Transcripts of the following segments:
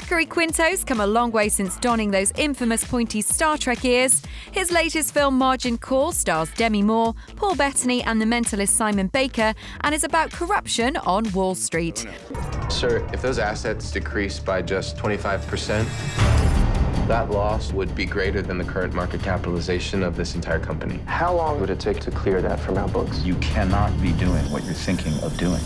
Zachary Quinto's come a long way since donning those infamous pointy Star Trek ears. His latest film, Margin Call, stars Demi Moore, Paul Bettany, and the mentalist Simon Baker, and is about corruption on Wall Street. Oh, Sir, if those assets decrease by just 25%, that loss would be greater than the current market capitalization of this entire company. How long would it take to clear that from our books? You cannot be doing what you're thinking of doing.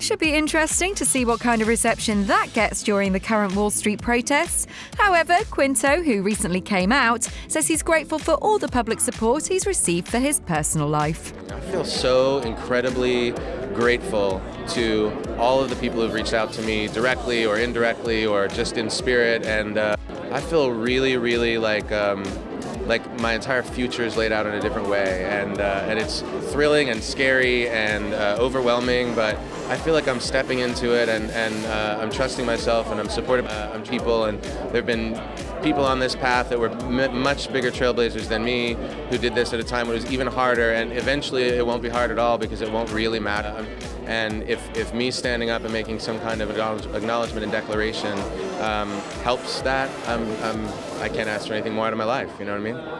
Should be interesting to see what kind of reception that gets during the current Wall Street protests. However, Quinto, who recently came out, says he's grateful for all the public support he's received for his personal life. I feel so incredibly grateful to all of the people who've reached out to me directly or indirectly or just in spirit, and uh, I feel really, really like. Um, like my entire future is laid out in a different way, and uh, and it's thrilling and scary and uh, overwhelming. But I feel like I'm stepping into it, and and uh, I'm trusting myself, and I'm supported by people. And there've been people on this path that were much bigger trailblazers than me, who did this at a time when it was even harder. And eventually, it won't be hard at all because it won't really matter. And if, if me standing up and making some kind of acknowledgement and declaration um, helps that, I'm, I'm, I can't ask for anything more out of my life. You know what I mean?